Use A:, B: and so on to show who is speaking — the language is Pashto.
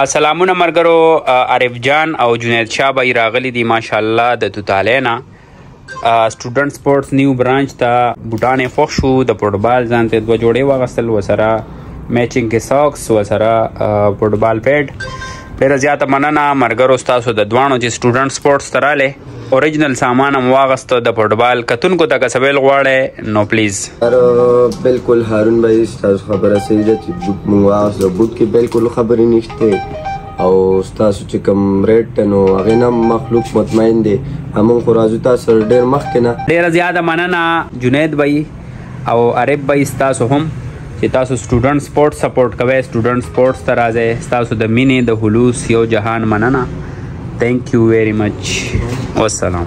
A: سلامونه مرګرو عارف جان او جنید شاه به راغلي دي ماشاءالله د توتالی نه سټوډنټ سپورټس نیو برانچ ته بوټانې خوښ شو د فوټبال ځان ته دوه جوړې واغستل وسره میچنګ کې ساکس وسره فوټبال پیډ ډېره زیاته مننه مرګرو ستاسو د دواړو چې سټوډنټ سپورټس ته رالی اوریجنل سامان هم واغستو د فوټبال کتونکو ته که سویل غواړی نو پلیز سر
B: بالکل هارون بھائی تاسو خبره صحیح ده چې بوت مو واغستو بوت کې بالکل خبرې نشته او تاسو چې کوم ریټ ته نو هغه نه مخلوق مطمئن دی همون خو راځو تاسو ډیر مخکې نه
A: ډیر زیاته مننه جنید بھائی او عرب به تاسو هم چې تاسو سټوډنټ سپورټ سپورټ کوئ سټوډنټ سپورټس ته راځئ تاسو د مینې د خلوص یو جهان مننه ثانک یو ویری مچ والسلام